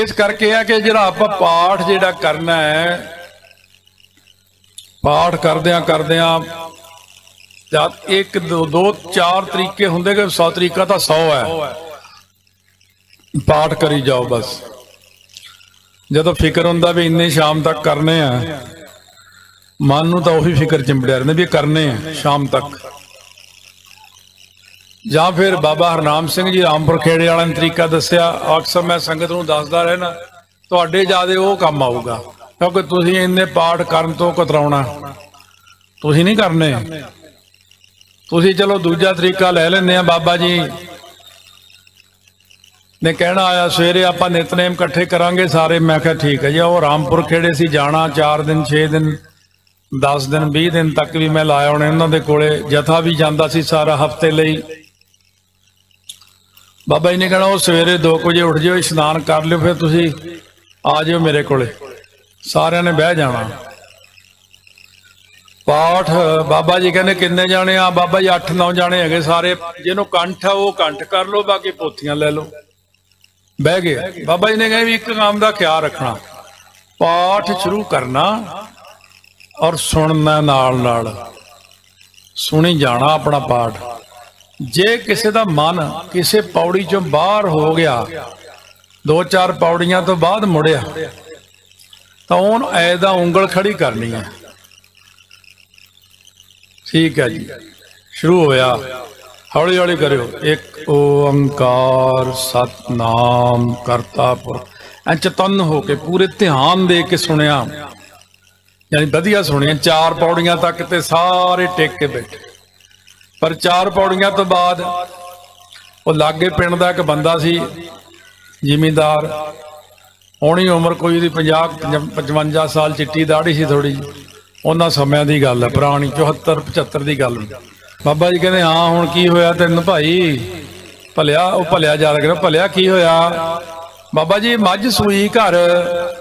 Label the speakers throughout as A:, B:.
A: ਇਸ ਕਰਕੇ ਆ ਕਿ ਜਿਹੜਾ ਆਪਾਂ ਪਾਠ ਜਿਹੜਾ ਕਰਨਾ ਹੈ, ਪਾਠ ਕਰਦਿਆਂ ਕਰਦਿਆਂ ਜਦ ਇੱਕ, ਦੋ ਦੋ, ਚਾਰ ਤਰੀਕੇ ਹੁੰਦੇ ਕਿ 100 ਤਰੀਕਾ ਤਾਂ 100 ਹੈ। ਪਾਠ ਕਰੀ ਜਾਓ ਬਸ। ਜਦੋਂ ਫਿਕਰ ਹੁੰਦਾ ਵੀ ਇੰਨੇ ਸ਼ਾਮ ਤੱਕ ਕਰਨੇ ਆ, ਮਨ ਨੂੰ ਤਾਂ ਉਹੀ ਫਿਕਰ ਚਿੰਬੜਿਆ ਰਹਿੰਦਾ ਵੀ ਕਰਨੇ ਆ, ਸ਼ਾਮ ਤੱਕ। ਜਾਂ ਫਿਰ ਬਾਬਾ ਹਰਨਾਮ ਸਿੰਘ ਜੀ ਰਾਮਪੁਰ ਖੇੜੇ ਵਾਲਿਆਂ ਨੇ ਤਰੀਕਾ ਦੱਸਿਆ, ਅਕਸਰ ਮੈਂ ਸੰਗਤ ਨੂੰ ਦੱਸਦਾ ਰਹਿਣਾ ਤੁਹਾਡੇ ਜਿਆਦੇ ਉਹ ਕੰਮ ਆਊਗਾ, ਕਿਉਂਕਿ ਤੁਸੀਂ ਇੰਨੇ ਪਾਠ ਕਰਨ ਤੋਂ ਕਤਰਾਉਣਾ। ਤੁਸੀਂ ਨਹੀਂ ਕਰਨੇ। ਤੁਸੀਂ ਚਲੋ ਦੂਜਾ ਤਰੀਕਾ ਲੈ ਲੈਂਦੇ ਆ, ਬਾਬਾ ਜੀ। ਨੇ ਕਹਿਣਾ ਆਇਆ, ਸਵੇਰੇ ਆਪਾਂ ਨਿਤਨੇਮ ਇਕੱਠੇ ਕਰਾਂਗੇ ਸਾਰੇ, ਮੈਂ ਕਿਹਾ ਠੀਕ ਹੈ ਜੀ, ਉਹ ਰਾਮਪੁਰ ਖੇੜੇ ਸੀ, ਜਾਣਾ 4 ਦਿਨ 6 ਦਿਨ 10 ਦਿਨ 20 ਦਿਨ ਤੱਕ ਵੀ ਮੈਂ ਲਾਇਆ ਹੋਣੇ ਉਹਨਾਂ ਦੇ ਕੋਲੇ, ਜਥਾ ਵੀ ਜਾਂਦਾ ਸੀ ਸਾਰਾ ਹਫ਼ਤੇ ਲਈ। ਬਾਬਾ ਜੀ ਨੇ ਕਹਿਣਾ, ਉਹ ਸਵੇਰੇ 2 ਵਜੇ ਉੱਠ ਜਿਓ, ਇਸ਼ਨਾਨ ਕਰ ਲਿਓ, ਫਿਰ ਤੁਸੀਂ ਆ ਜਿਓ ਮੇਰੇ ਕੋਲੇ। ਸਾਰਿਆਂ ਨੇ ਬਹਿ ਜਾਣਾ। ਪਾਠ, ਬਾਬਾ ਜੀ ਕਹਿੰਦੇ, ਕਿੰਨੇ ਜਾਣੇ ਆ? ਬਾਬਾ ਜੀ 8-9 ਜਾਣੇ ਹੈਗੇ ਸਾਰੇ। ਜਿਹਨੂੰ ਕੰਠ ਆ, ਉਹ ਕੰਠ ਕਰ ਲਓ, ਬਾਕੀ ਪੋਥੀਆਂ ਲੈ ਲਓ। ਬਹਿ ਗਏ। ਬਾਬਾ ਜੀ ਨੇ ਕਹੇ ਵੀ ਇੱਕ ਕੰਮ ਦਾ ਖਿਆਲ ਰੱਖਣਾ। ਪਾਠ ਸ਼ੁਰੂ ਕਰਨਾ ਔਰ ਸੁਣਨਾ ਨਾਲ ਨਾਲ ਸੁਣੀ ਜਾਣਾ ਆਪਣਾ ਪਾਠ। ਜੇ ਕਿਸੇ ਦਾ ਮਨ ਕਿਸੇ ਪੌੜੀ ਚੋਂ ਬਾਹਰ ਹੋ ਗਿਆ, ਦੋ ਚਾਰ ਪੌੜੀਆਂ ਤੋਂ ਬਾਅਦ ਮੁੜਿਆ, ਤਾਂ ਉਹਨ ਐਦਾ ਉਂਗਲ ਖੜੀ ਕਰਨੀ ਹੈ। ਠੀਕ ਹੈ ਜੀ। ਸ਼ੁਰੂ ਹੋਇਆ। ਹੌਲੀ ਹੌਲੀ ਕਰਿਓ। ਇੱਕ ਓੰਕਾਰ ਸਤਨਾਮ ਕਰਤਾ ਪੁਰ ਐ ਚਤਨ ਹੋ ਕੇ ਪੂਰੇ ਧਿਆਨ ਦੇ ਕੇ ਸੁਣਿਆ। ਯਾਨੀ ਵਧੀਆ ਸੁਣਿਆ। ਚਾਰ ਪੌੜੀਆਂ ਤੱਕ ਤੇ ਸਾਰੇ ਟੇਕ ਕੇ ਬੈਠੇ। ਪਰ ਚਾਰ ਪੌੜੀਆਂ ਤੋਂ ਬਾਅਦ ਉਹ ਲਾਗੇ ਪਿੰਡ ਦਾ ਇੱਕ ਬੰਦਾ ਸੀ, ਜ਼ਿਮੀਂਦਾਰ। ਹੋਣੀ ਉਮਰ ਕੋਈ ਦੀ 50 55 ਸਾਲ ਚਿੱਟੀ ਦਾੜੀ ਸੀ ਥੋੜੀ ਉਹਨਾਂ ਸਮਿਆਂ ਦੀ ਗੱਲ ਹੈ ਪੁਰਾਣੀ 74 75 ਦੀ ਗੱਲ। ਬਾਬਾ ਜੀ ਕਹਿੰਦੇ, ਹਾਂ, ਹੁਣ ਕੀ ਹੋਇਆ ਤੈਨੂੰ ਭਾਈ? ਭਲਿਆ, ਉਹ ਭਲਿਆ ਯਾਦ ਕਰ, ਭਲਿਆ ਕੀ ਹੋਇਆ? ਬਾਬਾ ਜੀ, ਮੱਝ ਸੂਈ ਘਰ,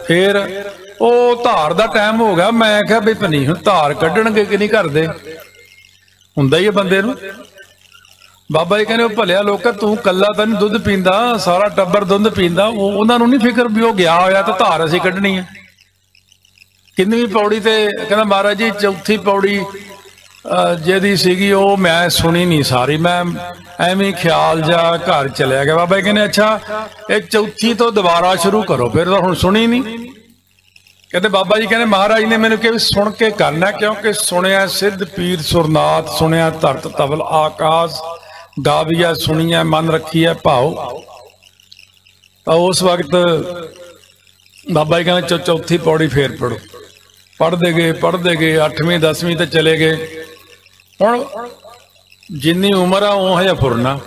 A: ਫੇਰ ਉਹ ਧਾਰ ਦਾ ਟਾਈਮ ਹੋ ਗਿਆ। ਮੈਂ ਕਿਹਾ ਵੀ ਪਨੀ ਹੁਣ ਧਾਰ ਕੱਢਣਗੇ ਕਿ ਨਹੀਂ ਕਰਦੇ ਹੁੰਦਾ ਹੀ ਹੈ ਬੰਦੇ ਨੂੰ। ਬਾਬਾ ਜੀ ਕਹਿੰਦੇ, ਉਹ ਭਲਿਆ ਲੋਕਾ, ਤੂੰ ਕੱਲਾ ਤਾਂ ਨਹੀਂ ਦੁੱਧ ਪੀਂਦਾ, ਸਾਰਾ ਟੱਬਰ ਦੁੱਧ ਪੀਂਦਾ, ਉਹ ਉਹਨਾਂ ਨੂੰ ਨਹੀਂ ਫਿਕਰ ਵੀ ਉਹ ਗਿਆ ਹੋਇਆ ਤਾਂ ਧਾਰ ਅਸੀਂ ਕੱਢਣੀ ਹੈ ਕਿੰਨਵੀਂ ਪੌੜੀ ਤੇ ਕਹਿੰਦਾ ਮਹਾਰਾਜ ਜੀ, ਚੌਥੀ ਪੌੜੀ ਜਿਹਦੀ ਸੀਗੀ, ਉਹ ਮੈਂ ਸੁਣੀ ਨਹੀਂ ਸਾਰੀ। ਮੈਂ ਐਵੇਂ ਖਿਆਲ ਜਾ ਘਰ ਚਲਿਆ ਗਿਆ। ਬਾਬਾ ਜੀ ਕਹਿੰਦੇ, ਅੱਛਾ, ਇਹ ਚੌਥੀ ਤੋਂ ਦੁਬਾਰਾ ਸ਼ੁਰੂ ਕਰੋ, ਫਿਰ ਤਾਂ ਹੁਣ ਸੁਣੀ ਨਹੀਂ ਕਹਿੰਦੇ ਬਾਬਾ ਜੀ ਕਹਿੰਦੇ ਮਹਾਰਾਜ ਨੇ ਮੈਨੂੰ ਕਿਹਾ ਵੀ ਸੁਣ ਕੇ ਕਰਨਾ ਕਿਉਂਕਿ ਸੁਣਿਆ ਸਿੱਧ ਪੀਰ ਸੁਰਨਾਥ, ਸੁਣਿਆ ਧਰਤ ਤਵਲ ਆਕਾਸ਼, ਗਾਵੀਆ ਸੁਣੀਆ ਮਨ ਰੱਖੀਐ ਭਾਉ। ਤਾਂ ਉਸ ਵਕਤ ਬਾਬਾ ਜੀ ਕਹਿੰਦੇ ਚੌ- ਚੌਥੀ ਪੌੜੀ ਫੇਰ ਪੜੋ ਪੜਦੇ ਗਏ ਪੜਦੇ ਗਏ 8ਵੀਂ 10ਵੀਂ ਤੇ ਚਲੇ ਗਏ। ਹੁਣ ਜਿੰਨੀ ਉਮਰ ਆ, ਉਹ ਜਿਹਾ ਫੁਰਨਾ।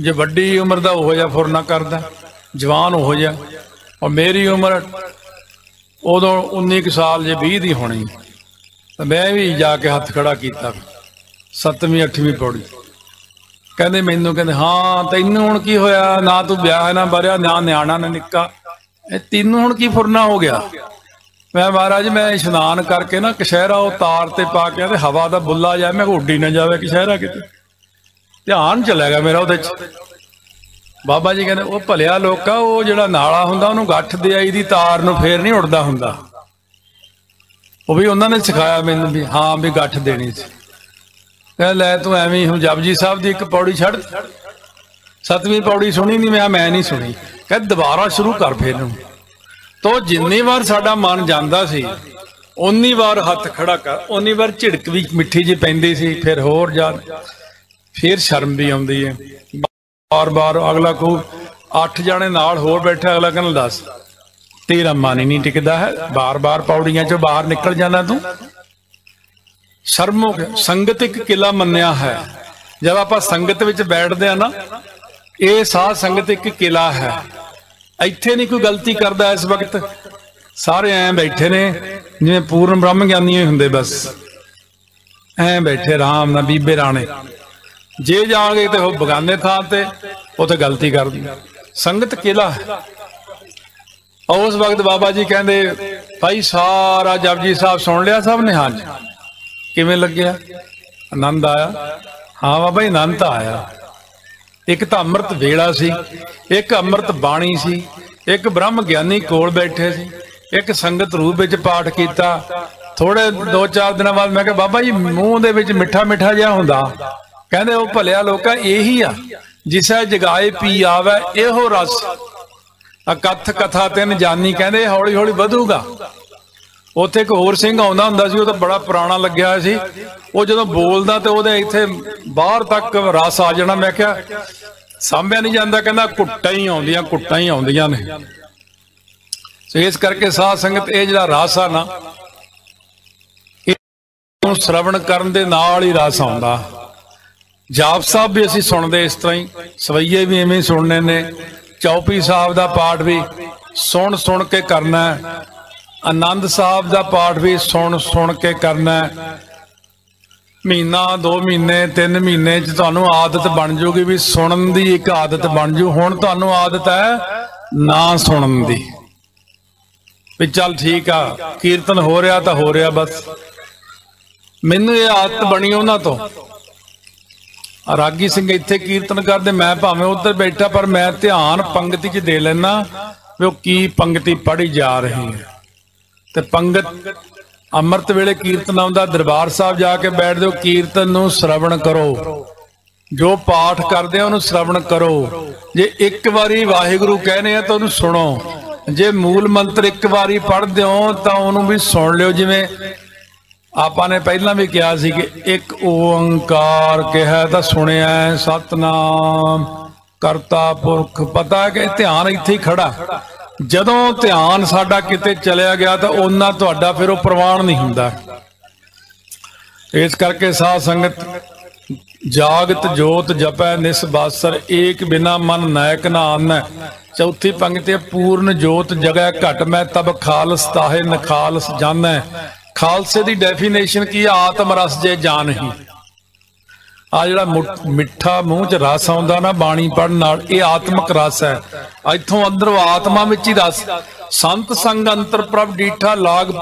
A: ਜੇ ਵੱਡੀ ਉਮਰ ਦਾ ਉਹ ਜਿਹਾ ਫੁਰਨਾ ਕਰਦਾ, ਜਵਾਨ ਉਹ ਜਿਹਾ। ਔਰ ਮੇਰੀ ਉਮਰ ਉਦੋਂ 19 ਕੁ ਸਾਲ ਜੇ 20 ਦੀ ਹੋਣੀ, ਤਾਂ ਮੈਂ ਵੀ ਜਾ ਕੇ ਹੱਥ ਖੜਾ ਕੀਤਾ 7ਵੀਂ 8ਵੀਂ ਪੌੜੀ। ਕਹਿੰਦੇ ਮੈਨੂੰ, ਕਹਿੰਦੇ, ਹਾਂ, ਤੈਨੂੰ ਹੁਣ ਕੀ ਹੋਇਆ? ਨਾ ਤੂੰ ਵਿਆਹ ਨਾ ਬਰਿਆ, ਨਾ ਨਿਆਣਾ ਨਾ ਨਿੱਕਾ। ਇਹ ਤੈਨੂੰ ਹੁਣ ਕੀ ਫੁਰਨਾ ਹੋ ਗਿਆ? ਮੈਂ, ਮਹਾਰਾਜ, ਮੈਂ ਇਸ਼ਨਾਨ ਕਰਕੇ ਨਾ ਕਸ਼ਹਿਰਾ ਉਹ ਤਾਰ ਤੇ ਪਾ ਕੇ ਤੇ ਹਵਾ ਦਾ ਬੁੱਲਾ ਜਾਏ ਮੈਂ ਕਿਹਾ ਉੱਡੀ ਨਾ ਜਾਵੇ ਕਸ਼ਹਿਰਾ ਕਿਤੇ। ਧਿਆਨ ਚਲਾ ਗਿਆ ਮੇਰਾ ਉਹਦੇ ਚ। ਬਾਬਾ ਜੀ ਕਹਿੰਦੇ, ਉਹ ਭਲਿਆ ਲੋਕਾ, ਉਹ ਜਿਹੜਾ ਨਾਲਾ ਹੁੰਦਾ, ਉਹਨੂੰ ਗੱਠ ਦੇ ਆਈ ਦੀ ਤਾਰ ਨੂੰ ਫੇਰ ਨਹੀਂ ਉੱਡਦਾ ਹੁੰਦਾ। ਉਹ ਵੀ ਉਹਨਾਂ ਨੇ ਸਿਖਾਇਆ ਮੈਨੂੰ ਵੀ, ਹਾਂ, ਵੀ ਗੱਠ ਦੇਣੀ ਸੀ। ਕਹਿੰਦਾ, ਲੈ ਤੂੰ ਐਵੇਂ ਹੁਣ ਜਪਜੀ ਸਾਹਿਬ ਦੀ ਇੱਕ ਪੌੜੀ ਛੱਡ। ਸਤਵੀਂ ਪੌੜੀ ਸੁਣੀ ਨਹੀਂ ਮੈਂ ਮੈਂ ਨਹੀਂ ਸੁਣੀ। ਕਹਿੰਦਾ, ਦੁਬਾਰਾ ਸ਼ੁਰੂ ਕਰ ਫੇਰ ਨੂੰ ਤੋ ਜਿੰਨੀ ਵਾਰ ਸਾਡਾ ਮਨ ਜਾਂਦਾ ਸੀ ਉਨੀ ਵਾਰ ਹੱਥ ਖੜਾ ਕਰ ਉਨੀ ਵਾਰ ਝਿੜਕ ਵੀ ਮਿੱਠੀ ਜੀ ਪੈਂਦੀ ਸੀ, ਫਿਰ ਹੋਰ ਜਾ ਫਿਰ ਸ਼ਰਮ ਵੀ ਆਉਂਦੀ ਹੈ। ਬਾਰ-ਬਾਰ ਅਗਲਾ ਕੋ ਅੱਠ ਜਾਣੇ ਨਾਲ ਹੋਰ ਬੈਠਾ, ਅਗਲਾ ਕਹਿੰਦਾ ਦੱਸ, ਤੇਰਾ ਮਨ ਹੀ ਨਹੀਂ ਟਿਕਦਾ ਹੈ ਬਾਰ-ਬਾਰ ਪੌੜੀਆਂ ਚੋਂ ਬਾਹਰ ਨਿਕਲ ਜਾਂਦਾ ਤੂੰ। ਸ਼ਰਮ ਸੰਗਤ ਇੱਕ ਕਿਲਾ ਮੰਨਿਆ ਹੈ। ਜਦ ਆਪਾਂ ਸੰਗਤ ਵਿੱਚ ਬੈਠਦੇ ਆ ਨਾ, ਇਹ ਸਾਧ ਸੰਗਤ ਇੱਕ ਕਿਲਾ ਹੈ। ਇੱਥੇ ਨਹੀਂ ਕੋਈ ਗਲਤੀ ਕਰਦਾ ਇਸ ਵਕਤ। ਸਾਰੇ ਐਂ ਬੈਠੇ ਨੇ, ਜਿਵੇਂ ਪੂਰਨ ਬ੍ਰਹਮ ਗਿਆਨੀ ਹੁੰਦੇ ਬਸ। ਐਂ ਬੈਠੇ ਆਰਾਮ ਨਾਲ ਬੀਬੇ ਰਾਣੇ। ਜੇ ਜਾਣਗੇ ਤੇ ਉਹ ਬਗਾਨੇ ਥਾਂ ਤੇ ਉੱਥੇ ਗਲਤੀ ਕਰਦੀ ਸੰਗਤ ਕਿਲਾ ਉਸ ਵਕਤ ਬਾਬਾ ਜੀ ਕਹਿੰਦੇ, ਭਾਈ ਸਾਰਾ ਜਪਜੀ ਸਾਹਿਬ ਸੁਣ ਲਿਆ ਸਭ ਨੇ? ਹਾਂਜੀ। ਕਿਵੇਂ ਲੱਗਿਆ? ਆਨੰਦ ਆਇਆ? ਹਾਂ ਬਾਬਾ ਜੀ, ਆਨੰਦ ਤਾਂ ਆਇਆ। ਇੱਕ ਤਾਂ ਅੰਮ੍ਰਿਤ ਵੇਲਾ ਸੀ, ਇੱਕ ਅੰਮ੍ਰਿਤ ਬਾਣੀ ਸੀ, ਇੱਕ ਬ੍ਰਹਮ ਗਿਆਨੀ ਕੋਲ ਬੈਠੇ ਸੀ, ਇੱਕ ਸੰਗਤ ਰੂਪ ਵਿੱਚ ਪਾਠ ਕੀਤਾ। ਥੋੜੇ 2-4 ਦਿਨਾਂ ਬਾਅਦ ਮੈਂ ਕਿਹਾ, ਬਾਬਾ ਜੀ, ਮੂੰਹ ਦੇ ਵਿੱਚ ਮਿੱਠਾ ਮਿੱਠਾ ਜਿਹਾ ਹੁੰਦਾ। ਕਹਿੰਦੇ ਉਹ ਭਲਿਆ ਲੋਕਾ, ਇਹੀ ਆ। ਜਿਸਾ ਜਗਾਏ ਪੀ ਆਵੇ, ਇਹੋ ਰਸ। ਅਕਥ ਕਥਾ ਤਿੰਨ ਜਾਨੀ, ਕਹਿੰਦੇ ਹੌਲੀ ਹੌਲੀ ਵਧੂਗਾ। ਉੱਥੇ ਇੱਕ ਹੋਰ ਸਿੰਘ ਆਉਂਦਾ ਹੁੰਦਾ ਸੀ, ਉਹ ਤਾਂ ਬੜਾ ਪੁਰਾਣਾ ਲੱਗਿਆ ਹੋਇਆ ਸੀ। ਉਹ ਜਦੋਂ ਬੋਲਦਾ ਤੇ ਉਹਦੇ ਇੱਥੇ ਬਾਹਰ ਤੱਕ ਰਸ ਆ ਜਾਣਾ। ਮੈਂ ਕਿਹਾ, ਸਾਂਭਿਆ ਨਹੀਂ ਜਾਂਦਾ, ਕਹਿੰਦਾ ਕੁੱਟਾਂ ਹੀ ਆਉਂਦੀਆਂ, ਕੁੱਟਾਂ ਹੀ ਆਉਂਦੀਆਂ ਨੇ। ਸੋ ਇਸ ਕਰਕੇ ਸਾਧ ਸੰਗਤ ਇਹ ਜਿਹੜਾ ਰਸ ਆ ਨਾ ਨੂੰ ਸ਼ਰਵਣ ਕਰਨ ਦੇ ਨਾਲ ਹੀ ਰਸ ਆਉਂਦਾ। ਜਾਪ ਸਾਹਿਬ ਵੀ ਅਸੀਂ ਸੁਣਦੇ ਇਸ ਤਰ੍ਹਾਂ ਹੀ, ਸਵਈਏ ਵੀ ਐਵੇਂ ਸੁਣਨੇ ਨੇ। ਚੌਪੀ ਸਾਹਿਬ ਦਾ ਪਾਠ ਵੀ ਸੁਣ ਸੁਣ ਕੇ ਕਰਨਾ ਆਨੰਦ ਸਾਹਿਬ ਦਾ ਪਾਠ ਵੀ ਸੁਣ ਸੁਣ ਕੇ ਕਰਨਾ ਮਹੀਨਾ 2 ਮਹੀਨੇ 3 ਮਹੀਨੇ ਚ ਤੁਹਾਨੂੰ ਆਦਤ ਬਣ ਜੂਗੀ ਵੀ ਸੁਣਨ ਦੀ ਇੱਕ ਆਦਤ ਬਣ ਜੂ। ਹੁਣ ਤੁਹਾਨੂੰ ਆਦਤ ਹੈ ਨਾ ਸੁਣਨ ਦੀ। ਵੀ ਚੱਲ ਠੀਕ ਆ, ਕੀਰਤਨ ਹੋ ਰਿਹਾ ਤਾਂ ਹੋ ਰਿਹਾ ਬਸ। ਮੈਨੂੰ ਇਹ ਆਦਤ ਬਣੀ ਉਹਨਾਂ ਤੋਂ। ਰਾਗੀ ਸਿੰਘ ਇੱਥੇ ਕੀਰਤਨ ਕਰਦੇ, ਮੈਂ ਭਾਵੇਂ ਉੱਧਰ ਬੈਠਾ, ਪਰ ਮੈਂ ਧਿਆਨ ਪੰਗਤੀ 'ਚ ਦੇ ਲੈਣਾ ਵੀ ਉਹ ਕੀ ਪੰਕਤੀ ਪੜ੍ਹੀ ਜਾ ਰਹੀ ਹੈ। ਤੇ ਪੰਗਤ ਅੰਮ੍ਰਿਤ ਵੇਲੇ ਕੀਰਤਨ ਆਉਂਦਾ, ਦਰਬਾਰ ਸਾਹਿਬ ਜਾ ਕੇ ਬੈਠਦੇ ਹੋ, ਕੀਰਤਨ ਨੂੰ ਸ਼ਰਵਣ ਕਰੋ। ਜੋ ਪਾਠ ਕਰਦੇ ਆ, ਉਹਨੂੰ ਸ਼ਰਵਣ ਕਰੋ। ਜੇ ਇੱਕ ਵਾਰੀ ਵਾਹਿਗੁਰੂ ਕਹਿੰਦੇ ਆ, ਤਾਂ ਉਹਨੂੰ ਸੁਣੋ। ਜੇ ਮੂਲ ਮੰਤਰ ਇੱਕ ਵਾਰੀ ਪੜ੍ਹਦੇ ਹੋ, ਤਾਂ ਉਹਨੂੰ ਵੀ ਸੁਣ ਲਿਓ, ਜਿਵੇਂ ਆਪਾਂ ਨੇ ਪਹਿਲਾਂ ਵੀ ਕਿਹਾ ਸੀ ਕਿ ਇੱਕ ਓੰਕਾਰ ਕਿਹਾ ਤਾਂ ਸੁਣਿਆ ਸਤਨਾਮ ਕਰਤਾ ਪੁਰਖ। ਪਤਾ ਹੈ ਕਿ ਧਿਆਨ ਇੱਥੇ ਹੀ ਖੜਾ। ਜਦੋਂ ਧਿਆਨ ਸਾਡਾ ਕਿਤੇ ਚਲਿਆ ਗਿਆ ਤਾਂ ਉਹਨਾਂ ਤੁਹਾਡਾ ਫਿਰ ਉਹ ਪ੍ਰਵਾਨ ਨਹੀਂ ਹੁੰਦਾ। ਇਸ ਕਰਕੇ ਸਾਧ ਸੰਗਤ ਜਾਗਤ ਜੋਤ ਜਪੈ ਨਿਸਬਾਸਰ ਏਕ ਬਿਨਾ ਮਨ ਨਾਇਕ ਨਾ ਆਨੈ। ਚੌਥੀ ਪੰਕਤੀ ਹੈ, ਪੂਰਨ ਜੋਤ ਜਗੈ ਘਟ ਮੈਂ ਤਬ ਖਾਲਸ ਤਾਹੇ ਨਖਾਲਸ ਜਾਣੈ ਖਾਲਸੇ ਦੀ ਡੈਫੀਨੇਸ਼ਨ ਕੀ ਆ? ਆਤਮ ਰਸ ਜੇ ਜਾਣ ਹੀ। ਆ ਜਿਹੜਾ ਮਿੱਠਾ ਮੂੰਹ ਚ ਰਸ ਆਉਂਦਾ ਨਾ, ਬਾਣੀ ਪੜਨ ਨਾਲ, ਇਹ ਆਤਮਿਕ ਰਸ ਹੈ। ਇੱਥੋਂ ਅੰਦਰੋਂ ਆਤਮਾ ਵਿੱਚ ਹੀ ਰਸ। ਸੰਤ ਸੰਗ ਅੰਤਰ ਪ੍ਰਭ ਡੀਠਾ ਲਾਗ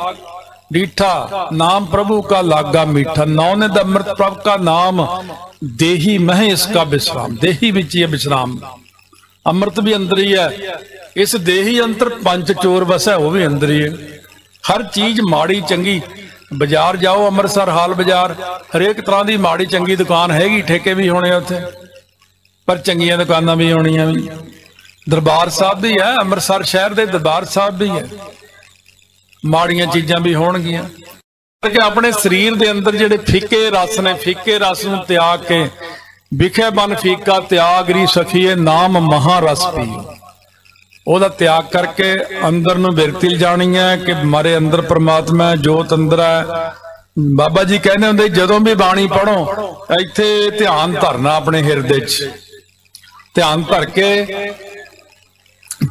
A: ਡੀਠਾ ਨਾਮ ਪ੍ਰਭੂ ਕਾ ਲਾਗਾ ਮੀਠਾ। ਨੌਨੇ ਦਾ ਅੰਮ੍ਰਿਤ ਪ੍ਰਭ ਕਾ ਨਾਮ, ਦੇਹੀ ਮਹਿ ਇਸ ਕਾ ਵਿਸਰਾਮ ਦੇਹੀ ਵਿੱਚ ਹੀ ਵਿਸਰਾਮ ਅੰਮ੍ਰਿਤ ਵੀ ਅੰਦਰ ਹੀ ਹੈ। ਇਸ ਦੇਹੀ ਅੰਤਰ ਪੰਜ ਚੋਰ ਵਸੈ, ਉਹ ਵੀ ਅੰਦਰ ਹੀ ਹੈ। ਹਰ ਚੀਜ਼ ਮਾੜੀ ਚੰਗੀ। ਬਾਜ਼ਾਰ ਜਾਓ, ਅੰਮ੍ਰਿਤਸਰ ਹਾਲ ਬਾਜ਼ਾਰ। ਹਰੇਕ ਤਰ੍ਹਾਂ ਦੀ ਮਾੜੀ ਚੰਗੀ ਦੁਕਾਨ ਹੈਗੀ, ਠੇਕੇ ਵੀ ਹੋਣੇ ਉੱਥੇ। ਪਰ ਚੰਗੀਆਂ ਦੁਕਾਨਾਂ ਵੀ ਹੋਣੀਆਂ ਵੀ। ਦਰਬਾਰ ਸਾਹਿਬ ਵੀ ਹੈ, ਅੰਮ੍ਰਿਤਸਰ ਸ਼ਹਿਰ ਦੇ ਦਰਬਾਰ ਸਾਹਿਬ ਵੀ ਹੈ। ਮਾੜੀਆਂ ਚੀਜ਼ਾਂ ਵੀ ਹੋਣਗੀਆਂ। ਕਿ ਆਪਣੇ ਸਰੀਰ ਦੇ ਅੰਦਰ ਜਿਹੜੇ ਫਿੱਕੇ ਰਸ ਨੇ, ਫਿੱਕੇ ਰਸ ਨੂੰ ਤਿਆਗ ਕੇ, ਵਿਖੇ ਬਨ ਫੀਕਾ ਤਿਆਗ ਰੀ ਸਖੀਏ ਨਾਮ ਮਹਾ ਰਸ ਪੀਓ। ਉਹਦਾ ਤਿਆਗ ਕਰਕੇ ਅੰਦਰ ਨੂੰ ਬਿਰਤੀ ਜਾਣੀ ਹੈ ਕਿ ਮਾਰੇ ਅੰਦਰ ਪ੍ਰਮਾਤਮਾ ਹੈ, ਜੋਤ ਅੰਦਰ ਹੈ। ਬਾਬਾ ਜੀ ਕਹਿੰਦੇ ਹੁੰਦੇ, ਜਦੋਂ ਵੀ ਬਾਣੀ ਪੜੋ ਇੱਥੇ ਧਿਆਨ ਧਰਨਾ ਆਪਣੇ ਹਿਰਦੇ 'ਚ। ਧਿਆਨ ਧਰ ਕੇ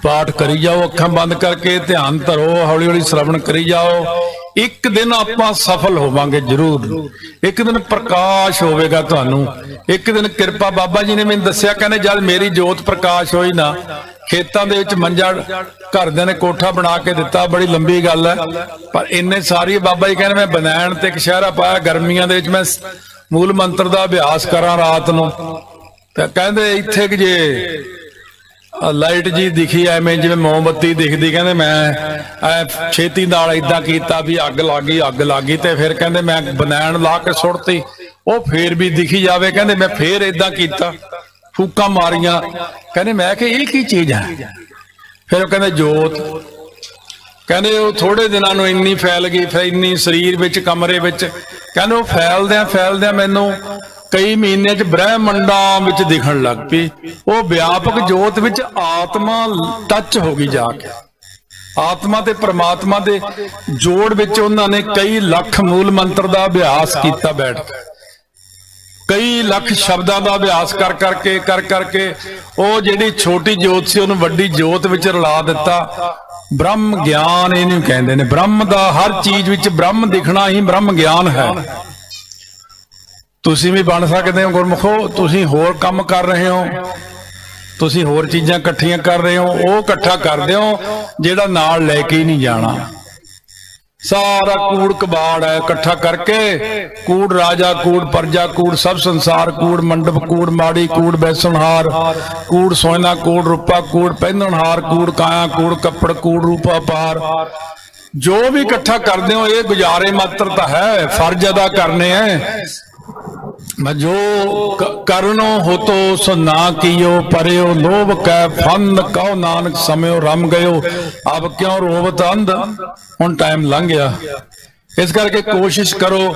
A: ਪਾਠ ਕਰੀ ਜਾਓ, ਅੱਖਾਂ ਬੰਦ ਕਰਕੇ ਧਿਆਨ ਧਰੋ, ਹੌਲੀ ਹੌਲੀ ਸ਼ਰਵਣ ਕਰੀ ਜਾਓ। ਇੱਕ ਦਿਨ ਆਪਾਂ ਸਫਲ ਹੋਵਾਂਗੇ ਜ਼ਰੂਰ। ਇੱਕ ਦਿਨ ਪ੍ਰਕਾਸ਼ ਹੋਵੇਗਾ ਤੁਹਾਨੂੰ। ਇੱਕ ਦਿਨ ਕਿਰਪਾ ਬਾਬਾ ਜੀ ਨੇ ਮੈਨੂੰ ਦੱਸਿਆ, ਕਹਿੰਦੇ, ਜਦ ਮੇਰੀ ਜੋਤ ਪ੍ਰਕਾਸ਼ ਹੋਈ ਨਾ ਖੇਤਾਂ ਦੇ ਵਿੱਚ ਮੰਜਾ ਘਰਦਿਆਂ ਨੇ ਕੋਠਾ ਬਣਾ ਕੇ ਦਿੱਤਾ, ਬੜੀ ਲੰਬੀ ਗੱਲ ਹੈ। ਪਰ ਇੰਨੇ ਸਾਰੀ ਬਾਬਾ ਜੀ ਕਹਿੰਦੇ, ਮੈਂ ਬਨੈਣ ਤੇ ਇੱਕ ਸ਼ਹਿਰਾ ਪਾਇਆ, ਗਰਮੀਆਂ ਦੇ ਵਿੱਚ ਮੈਂ ਮੂਲ ਮੰਤਰ ਦਾ ਅਭਿਆਸ ਕਰਾਂ ਰਾਤ ਨੂੰ। ਤੇ ਕਹਿੰਦੇ ਇੱਥੇ ਕਿ ਜੇ ਲਾਈਟ ਜੀ ਦਿਖੀ, ਐਵੇਂ ਜਿਵੇਂ ਮੋਮਬੱਤੀ ਦਿਖਦੀ, ਕਹਿੰਦੇ ਮੈਂ ਐ ਛੇਤੀ ਨਾਲ ਇਦਾਂ ਕੀਤਾ ਵੀ ਅੱਗ ਲੱਗੀ ਅੱਗ ਲੱਗੀ ਤੇ ਫਿਰ ਕਹਿੰਦੇ ਮੈਂ ਬਨੈਣ ਲਾ ਕੇ ਸੁੱਟਤੀ, ਉਹ ਫੇਰ ਵੀ ਦਿਖੀ ਜਾਵੇ, ਕਹਿੰਦੇ ਮੈਂ ਫੇਰ ਇਦਾਂ ਕੀਤਾ। ਫੂਕਾਂ ਮਾਰੀਆਂ। ਕਹਿੰਦੇ ਮੈਂ ਕਿ ਇਹ ਕੀ ਚੀਜ਼ ਹੈ ਫਿਰ ਉਹ ਕਹਿੰਦੇ, ਜੋਤ, ਕਹਿੰਦੇ ਉਹ ਥੋੜੇ ਦਿਨਾਂ ਨੂੰ ਇੰਨੀ ਫੈਲ ਗਈ, ਫਿਰ ਇੰਨੀ ਸਰੀਰ ਵਿੱਚ, ਕਮਰੇ ਵਿੱਚ, ਕਹਿੰਦੇ ਉਹ ਫੈਲਦਿਆਂ ਫੈਲਦਿਆਂ ਮੈਨੂੰ ਕਈ ਮਹੀਨਿਆਂ ਚ ਬ੍ਰਹਿਮੰਡਾਂ ਵਿੱਚ ਦਿਖਣ ਲੱਗ ਪਈ। ਉਹ ਵਿਆਪਕ ਜੋਤ ਵਿੱਚ ਆਤਮਾ ਟੱਚ ਹੋ ਗਈ ਜਾ ਕੇ। ਆਤਮਾ ਤੇ ਪ੍ਰਮਾਤਮਾ ਦੇ ਜੋੜ ਵਿੱਚ ਉਹਨਾਂ ਨੇ ਕਈ ਲੱਖ ਮੂਲ ਮੰਤਰ ਦਾ ਅਭਿਆਸ ਕੀਤਾ ਬੈਠ ਕੇ। ਕਈ ਲੱਖ ਸ਼ਬਦਾਂ ਦਾ ਅਭਿਆਸ ਕਰ ਕਰਕੇ ਕਰ ਕਰਕੇ ਉਹ ਜਿਹੜੀ ਛੋਟੀ ਜੋਤ ਸੀ, ਉਹਨੂੰ ਵੱਡੀ ਜੋਤ ਵਿੱਚ ਰਲਾ ਦਿੱਤਾ। ਬ੍ਰਹਮ ਗਿਆਨ ਇਹਨੂੰ ਕਹਿੰਦੇ ਨੇ। ਬ੍ਰਹਮ ਦਾ ਹਰ ਚੀਜ਼ ਵਿੱਚ ਬ੍ਰਹਮ ਦਿਖਣਾ ਹੀ ਬ੍ਰਹਮ ਗਿਆਨ ਹੈ। ਤੁਸੀਂ ਵੀ ਬਣ ਸਕਦੇ ਹੋ ਗੁਰਮੁਖੋ, ਤੁਸੀਂ ਹੋਰ ਕੰਮ ਕਰ ਰਹੇ ਹੋ। ਤੁਸੀਂ ਹੋਰ ਚੀਜ਼ਾਂ ਇਕੱਠੀਆਂ ਕਰ ਰਹੇ ਹੋ। ਉਹ ਇਕੱਠਾ ਕਰਦੇ ਹੋ, ਜਿਹੜਾ ਨਾਲ ਲੈ ਕੇ ਹੀ ਨਹੀਂ ਜਾਣਾ। ਸਾਰਾ ਕੂੜ ਕਬਾੜ ਹੈ, ਇਕੱਠਾ ਕਰਕੇ ਕੂੜ ਰਾਜਾ, ਕੂੜ ਪਰਜਾ, ਕੂੜ ਸਭ ਸੰਸਾਰ, ਕੂੜ ਮੰਡਪ, ਕੂੜ ਮਾੜੀ, ਕੂੜ ਬੈਸਣਹਾਰ, ਕੂੜ ਸੋਇਨਾ ਕੂੜ ਰੂਪਾ, ਕੂੜ ਪਹਿਨਣਹਾਰ, ਕੂੜ ਕਾਇਆ, ਕੂੜ ਕੱਪੜ, ਕੂੜ ਰੂਪਾ ਪਾਰ ਜੋ ਵੀ ਇਕੱਠਾ ਕਰਦੇ ਹੋ, ਇਹ ਗੁਜ਼ਾਰੇ ਮਾਤਰ ਤਾਂ ਹੈ, ਫਰਜ਼ ਅਦਾ ਕਰਨੇ ਹੈ। ਮੈਂ ਜੋ ਕ- ਕਰਨੋ ਹੋਤੋ ਸੋ ਨਾ ਕੀਓ, ਪਰਿਓ ਲੋਭ ਕੈ ਫੰਦ, ਕਉ ਨਾਨਕ ਸਮਿਓ ਰਮ ਗਇਓ। ਅਬ ਕਿਉ ਰੋਵਤ ਹੁਣ ਟਾਈਮ ਲੰਘ ਗਿਆ। ਇਸ ਕਰਕੇ ਕੋਸ਼ਿਸ਼ ਕਰੋ।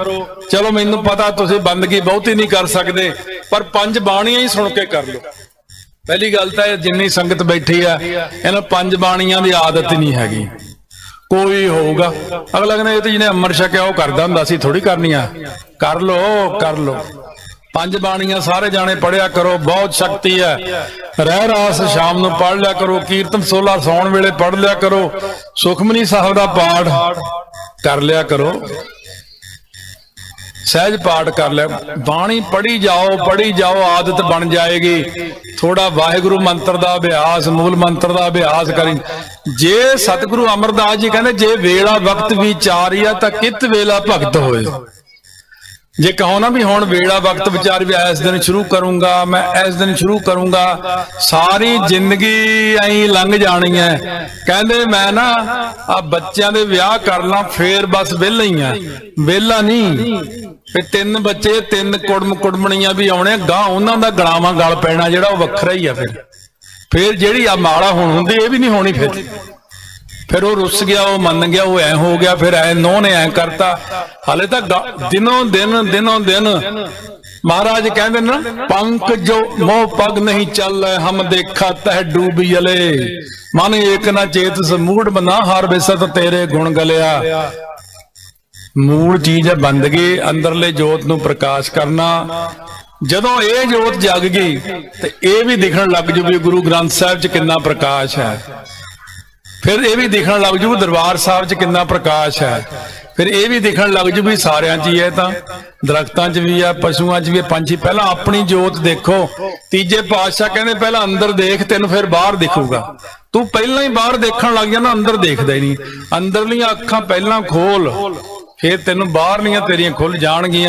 A: ਚਲੋ ਮੈਨੂੰ ਪਤਾ ਤੁਸੀਂ ਬੰਦਗੀ ਬਹੁਤੀ ਨਹੀਂ ਕਰ ਸਕਦੇ, ਪਰ ਪੰਜ ਬਾਣੀਆਂ ਹੀ ਸੁਣ ਕੇ ਕਰ ਲਓ। ਪਹਿਲੀ ਗੱਲ ਤਾਂ ਇਹ ਜਿੰਨੀ ਸੰਗਤ ਬੈਠੀ ਆ, ਇਹਨਾਂ ਪੰਜ ਬਾਣੀਆਂ ਦੀ ਆਦਤ ਹੀ ਨਹੀਂ ਹੈਗੀ। ਕੋਈ ਹੋਊਗਾ। ਅਗਲਾ ਕਹਿੰਦਾ, ਇਹ ਤੇ ਜਿਹਨੇ ਅੰਮ੍ਰਿਤ ਛਕਿਆ, ਉਹ ਕਰਦਾ ਹੁੰਦਾ ਸੀ ਥੋੜੀ ਕਰਨੀ ਆ ਕਰ ਲੋ ਕਰ ਲੋ ਪੰਜ ਬਾਣੀਆਂ ਸਾਰੇ ਜਾਣੇ ਪੜਿਆ ਕਰੋ, ਬਹੁਤ ਸ਼ਕਤੀ ਹੈ। ਰਹਿ ਰਾਸ ਸ਼ਾਮ ਨੂੰ ਪੜ ਲਿਆ ਕਰੋ, ਕੀਰਤਨ 16 ਸੌਣ ਵੇਲੇ ਪੜ ਲਿਆ ਕਰੋ, ਸੁਖਮਨੀ ਸਾਹਿਬ ਦਾ ਪਾਠ ਕਰ ਲਿਆ ਕਰੋ। ਸਹਿਜ ਪਾਠ ਕਰ ਲੈ ਬਾਣੀ ਪੜੀ ਜਾਓ ਪੜੀ ਜਾਓ, ਆਦਤ ਬਣ ਜਾਏਗੀ। ਥੋੜਾ ਵਾਹਿਗੁਰੂ ਮੰਤਰ ਦਾ ਅਭਿਆਸ, ਮੂਲ ਮੰਤਰ ਦਾ ਅਭਿਆਸ ਕਰੀ। ਜੇ ਸਤਿਗੁਰੂ ਅਮਰਦਾਸ ਜੀ ਕਹਿੰਦੇ, ਜੇ ਵੇਲਾ ਵਕਤ ਵਿਚਾਰੀਆ ਤਾਂ ਕਿਤ ਵੇਲਾ ਭਗਤ ਹੋਏ? ਜੇ ਕਹੋ ਨਾ ਵੀ ਹੁਣ ਵੇਲਾ ਵਕਤ ਵਿਚਾਰ ਵੀ ਇਸ ਦਿਨ ਸ਼ੁਰੂ ਕਰੂੰਗਾ, ਮੈਂ ਇਸ ਦਿਨ ਸ਼ੁਰੂ ਕਰੂੰਗਾ, ਸਾਰੀ ਜ਼ਿੰਦਗੀ ਐਂ ਲੰਘ ਜਾਣੀ ਹੈ ਕਹਿੰਦੇ ਮੈਂ ਨਾ ਆ ਬੱਚਿਆਂ ਦੇ ਵਿਆਹ ਕਰ ਲਾਂ, ਫੇਰ ਬਸ ਵਿਹਲਾ ਹੀ ਆ। ਵਿਹਲਾ ਨਹੀਂ। ਤੇ ਤਿੰਨ ਬੱਚੇ, ਤਿੰਨ ਕੁੜਮ ਕੁੜਮਣੀਆਂ ਵੀ ਆਉਣੇ ਗਾਂ ਉਹਨਾਂ ਦਾ ਗਲਾਵਾਂ ਗਲ ਪੈਣਾ, ਜਿਹੜਾ ਉਹ ਵੱਖਰਾ ਹੀ ਆ ਫਿਰ। ਫੇਰ ਜਿਹੜੀ ਆ ਮਾਲਾ ਹੁਣ ਹੁੰਦੀ, ਇਹ ਵੀ ਨਹੀਂ ਹੋਣੀ ਫਿਰ। ਫਿਰ ਉਹ ਰੁੱਸ ਗਿਆ, ਉਹ ਮੰਨ ਗਿਆ, ਉਹ ਐ ਹੋ ਗਿਆ, ਫਿਰ ਐ ਨੋਹ ਨੇ ਐ ਕਰਤਾ। ਹਾਲੇ ਤਾਂ ਗ- ਦਿਨੋਂ ਦਿਨ ਦਿਨੋਂ ਦਿਨ ਮਹਾਰਾਜ ਕਹਿੰਦੇ ਨੇ ਨਾ, ਪੰਕ ਜੋ ਮੋਹ ਪਗ ਨਹੀਂ ਚੱਲੈ, ਹਮ ਦੇਖਾ ਤਹ ਡੂਬੀ ਅਲੇ ਮਨ ਏਕ ਨਾ ਚੇਤ ਸਮੂੜ ਬਨਾ, ਹਰ ਬਿਸਤ ਤੇਰੇ ਗੁਣ ਗਲਿਆ। ਮੂਲ ਚੀਜ਼ ਹੈ ਬੰਦਗੀ, ਅੰਦਰਲੇ ਜੋਤ ਨੂੰ ਪ੍ਰਕਾਸ਼ ਕਰਨਾ। ਜਦੋਂ ਇਹ ਜੋਤ ਜਗ ਗਈ, ਤੇ ਇਹ ਵੀ ਦਿਖਣ ਲੱਗ ਜੂ ਗੁਰੂ ਗ੍ਰੰਥ ਸਾਹਿਬ 'ਚ ਕਿੰਨਾ ਪ੍ਰਕਾਸ਼ ਹੈ। ਫਿਰ ਇਹ ਵੀ ਦਿਖਣ ਲੱਗ ਜੂ ਦਰਬਾਰ ਸਾਹਿਬ 'ਚ ਕਿੰਨਾ ਪ੍ਰਕਾਸ਼ ਹੈ। ਫਿਰ ਇਹ ਵੀ ਦਿਖਣ ਲੱਗ ਜੂ ਵੀ ਸਾਰਿਆਂ 'ਚ ਹੀ ਹੈ ਤਾਂ। ਦਰਖਤਾਂ 'ਚ ਵੀ ਆ ਪਸ਼ੂਆਂ 'ਚ ਵੀ ਪੰਛੀ। ਪਹਿਲਾਂ ਆਪਣੀ ਜੋਤ ਦੇਖੋ। ਤੀਜੇ ਪਾਤਸ਼ਾਹ ਕਹਿੰਦੇ ਪਹਿਲਾਂ ਅੰਦਰ ਦੇਖ, ਤੈਨੂੰ ਫਿਰ ਬਾਹਰ ਦਿਖੂਗਾ। ਤੂੰ ਪਹਿਲਾਂ ਹੀ ਬਾਹਰ ਦੇਖਣ ਲੱਗ ਜਾਣਾ, ਅੰਦਰ ਦੇਖਦਾ ਹੀ ਨਹੀਂ। ਅੰਦਰਲੀਆਂ ਅੱਖਾਂ ਪਹਿਲਾਂ ਖੋਲ। ਫਿਰ ਤੈਨੂੰ ਬਾਹਰਲੀਆਂ ਤੇਰੀਆਂ ਖੁੱਲ ਜਾਣਗੀਆਂ।